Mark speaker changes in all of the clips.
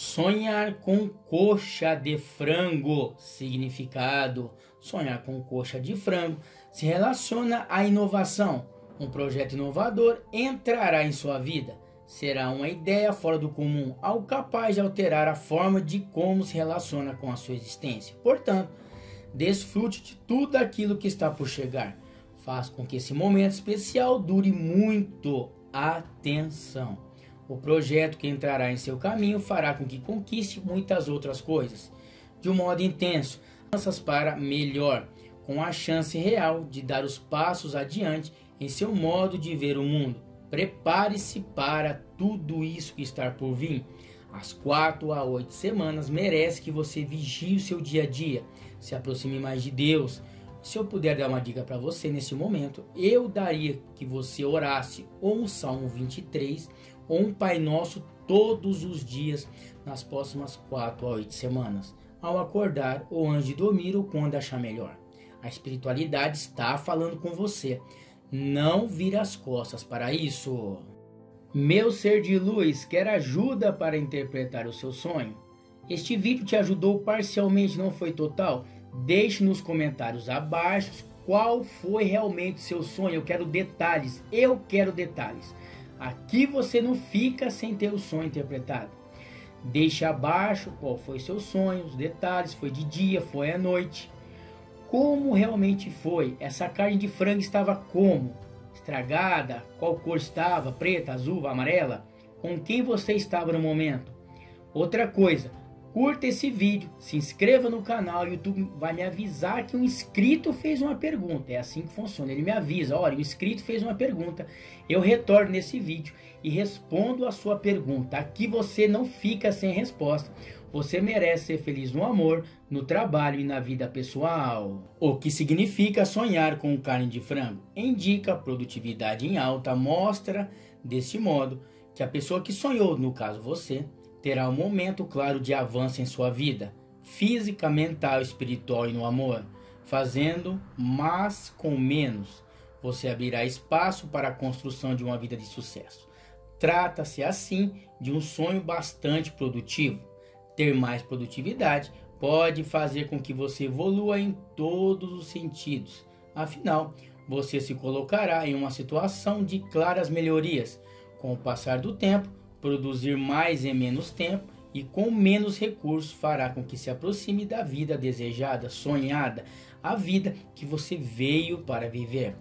Speaker 1: Sonhar com coxa de frango. Significado: sonhar com coxa de frango se relaciona à inovação. Um projeto inovador entrará em sua vida. Será uma ideia fora do comum, algo capaz de alterar a forma de como se relaciona com a sua existência. Portanto, desfrute de tudo aquilo que está por chegar. Faça com que esse momento especial dure muito. Atenção! O projeto que entrará em seu caminho fará com que conquiste muitas outras coisas, de um modo intenso, para melhor, com a chance real de dar os passos adiante em seu modo de ver o mundo. Prepare-se para tudo isso que está por vir. As quatro a oito semanas merece que você vigie o seu dia a dia, se aproxime mais de Deus. Se eu puder dar uma dica para você nesse momento, eu daria que você orasse ou um Salmo 23 ou um Pai Nosso todos os dias nas próximas 4 a 8 semanas, ao acordar ou antes de dormir ou quando achar melhor. A espiritualidade está falando com você. Não vira as costas para isso. Meu ser de luz quer ajuda para interpretar o seu sonho. Este vídeo te ajudou parcialmente, não foi total? Deixe nos comentários abaixo qual foi realmente seu sonho. Eu quero detalhes. Eu quero detalhes. Aqui você não fica sem ter o sonho interpretado. Deixe abaixo qual foi seu sonho, os detalhes, foi de dia, foi à noite. Como realmente foi? Essa carne de frango estava como? Estragada? Qual cor estava? Preta, azul, amarela? Com quem você estava no momento? Outra coisa, Curta esse vídeo, se inscreva no canal, o YouTube vai me avisar que um inscrito fez uma pergunta. É assim que funciona, ele me avisa, olha, o inscrito fez uma pergunta, eu retorno nesse vídeo e respondo a sua pergunta. Aqui você não fica sem resposta. Você merece ser feliz no amor, no trabalho e na vida pessoal. O que significa sonhar com carne de frango? Indica produtividade em alta, mostra desse modo que a pessoa que sonhou, no caso você, terá um momento claro de avanço em sua vida, física, mental, espiritual e no amor, fazendo mais com menos. Você abrirá espaço para a construção de uma vida de sucesso. Trata-se assim de um sonho bastante produtivo. Ter mais produtividade pode fazer com que você evolua em todos os sentidos. Afinal, você se colocará em uma situação de claras melhorias. Com o passar do tempo, Produzir mais em menos tempo e com menos recursos fará com que se aproxime da vida desejada, sonhada, a vida que você veio para viver.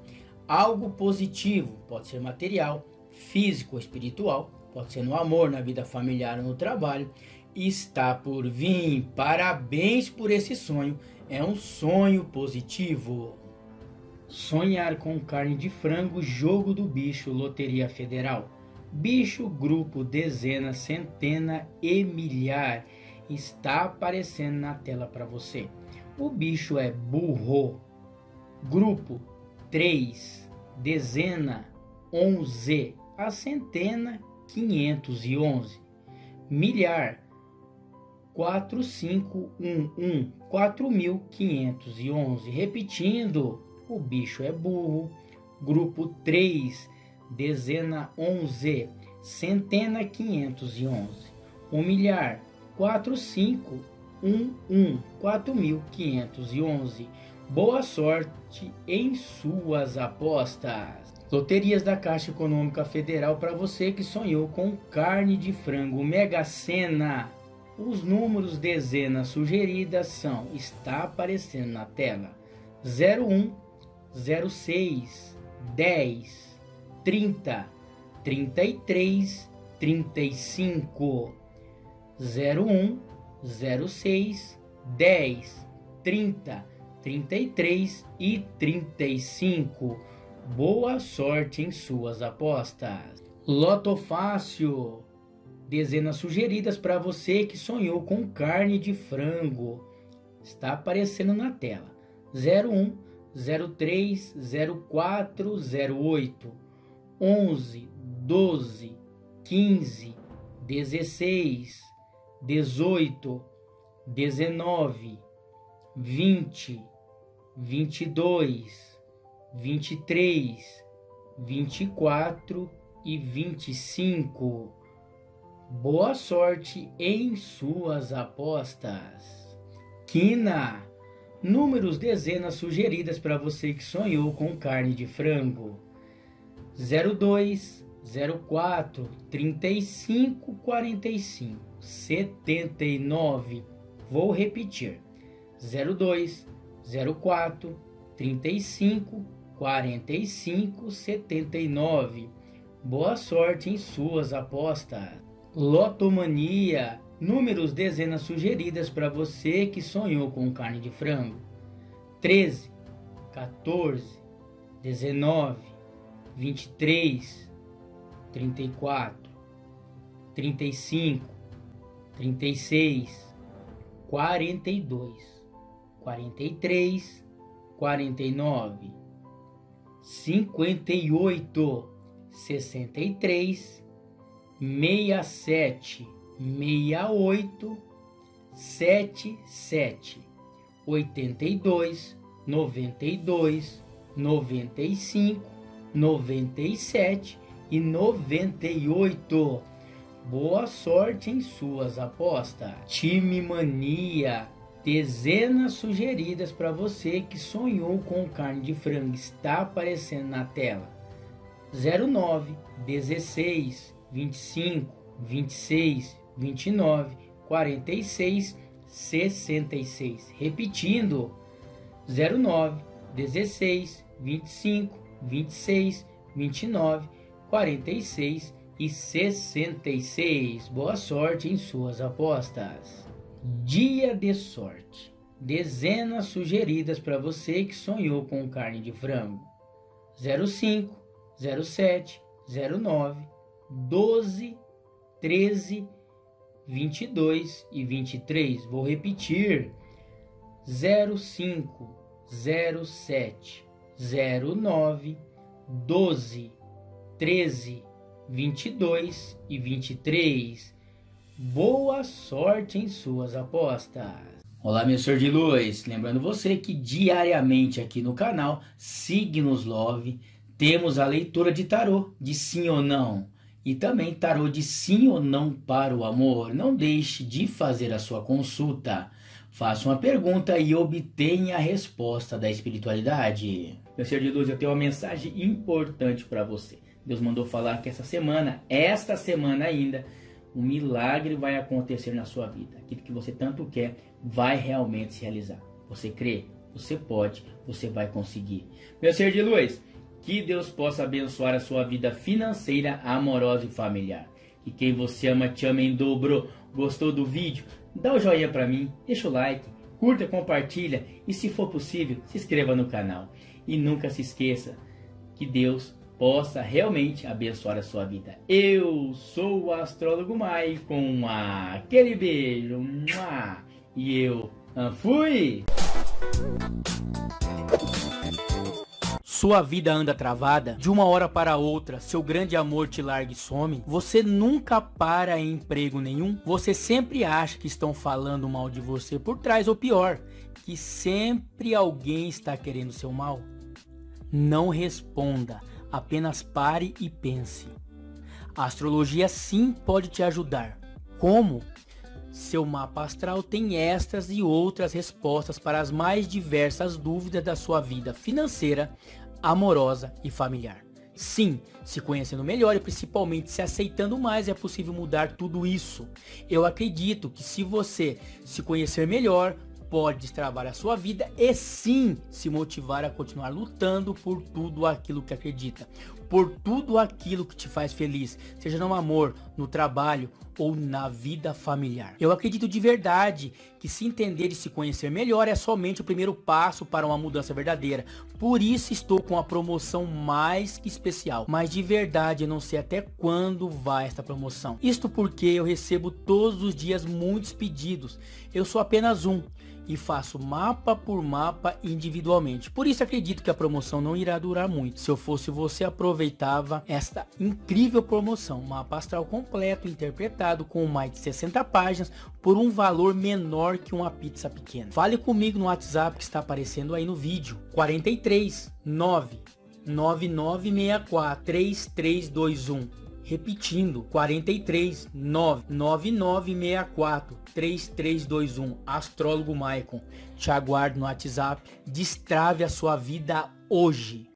Speaker 1: Algo positivo pode ser material, físico ou espiritual, pode ser no amor, na vida familiar ou no trabalho, está por vir. Parabéns por esse sonho, é um sonho positivo. Sonhar com carne de frango, jogo do bicho, Loteria Federal. Bicho, grupo, dezena, centena e milhar está aparecendo na tela para você. O bicho é burro. Grupo 3, dezena 11, a centena 511. Milhar 4511, 4511. Repetindo, o bicho é burro. Grupo 3, dezena onze, centena quinhentos e onze, um milhar, quatro cinco, um um, quatro mil quinhentos e onze. Boa sorte em suas apostas. Loterias da Caixa Econômica Federal para você que sonhou com carne de frango Mega Sena. Os números dezenas sugeridas são, está aparecendo na tela, 01, 06, 10, 30, 33, 35, 01, 06, 10, 30, 33 e 35. Boa sorte em suas apostas. Loto Fácil. Dezenas sugeridas para você que sonhou com carne de frango. Está aparecendo na tela. 01, 03, 04, 08 onze, doze, quinze, dezesseis, dezoito, dezenove, vinte, vinte e dois, vinte e três, vinte e quatro e vinte e cinco. Boa sorte em suas apostas. Quina. Números, dezenas sugeridas para você que sonhou com carne de frango. 02, 04, 35, 45, 79. Vou repetir. 02, 04, 35, 45, 79. Boa sorte em suas apostas. Lotomania. Números, dezenas sugeridas para você que sonhou com carne de frango. 13, 14, 19, 23, 34, 35, 36, 42, 43, 49, 58, 63, 67, 68, 77, 82, 92, 95, 97 e 98. Boa sorte em suas apostas. Time Mania. Dezenas sugeridas para você que sonhou com carne de frango está aparecendo na tela. 09, 16, 25, 26, 29, 46, 66. Repetindo: 09, 16, 25, 26, 29, 46 e 66. Boa sorte em suas apostas. Dia de sorte. Dezenas sugeridas para você que sonhou com carne de frango. 05, 07, 09, 12, 13, 22 e 23. Vou repetir: 05, 07, 09, 12, 13, 22 e 23. Boa sorte em suas apostas. Olá, meu senhor de luz. Lembrando você que diariamente aqui no canal Signos Love temos a leitura de tarô de sim ou não e também tarô de sim ou não para o amor. Não deixe de fazer a sua consulta. Faça uma pergunta e obtenha a resposta da espiritualidade. Meu ser de luz, eu tenho uma mensagem importante para você. Deus mandou falar que essa semana, esta semana ainda, um milagre vai acontecer na sua vida. Aquilo que você tanto quer vai realmente se realizar. Você crê? Você pode, você vai conseguir. Meu ser de luz, que Deus possa abençoar a sua vida financeira, amorosa e familiar. Que quem você ama te ama em dobro. Gostou do vídeo? Dá o joinha para mim, deixa o like, curta, compartilha e se for possível, se inscreva no canal. E nunca se esqueça que Deus possa realmente abençoar a sua vida. Eu sou o astrólogo Mai com aquele beijo. E eu fui! Sua vida anda travada, de uma hora para outra, seu grande amor te larga e some. Você nunca para em emprego nenhum. Você sempre acha que estão falando mal de você por trás, ou pior, que sempre alguém está querendo seu mal. Não responda, apenas pare e pense. A astrologia sim pode te ajudar. Como? Seu mapa astral tem estas e outras respostas para as mais diversas dúvidas da sua vida financeira, amorosa e familiar. Sim, se conhecendo melhor e principalmente se aceitando mais é possível mudar tudo isso. Eu acredito que se você se conhecer melhor, pode destravar a sua vida e sim se motivar a continuar lutando por tudo aquilo que acredita, por tudo aquilo que te faz feliz, seja no amor, no trabalho ou na vida familiar. Eu acredito de verdade que se entender e se conhecer melhor é somente o primeiro passo para uma mudança verdadeira. Por isso estou com a promoção mais que especial. Mas de verdade eu não sei até quando vai esta promoção. Isto porque eu recebo todos os dias muitos pedidos. Eu sou apenas um e faço mapa por mapa individualmente. Por isso acredito que a promoção não irá durar muito. Se eu fosse você, aproveitava esta incrível promoção. Mapa astral completo, interpretado com mais de 60 páginas por um valor menor que uma pizza pequena. Fale comigo no WhatsApp que está aparecendo aí no vídeo. 43 9 9964 3321 Repetindo, 43 99964 3321. Astrólogo Maicon. Te aguardo no WhatsApp. Destrave a sua vida hoje.